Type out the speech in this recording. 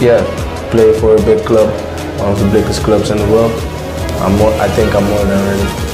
yeah, play for a big club, one of the biggest clubs in the world. I'm more, I think I'm more than ready.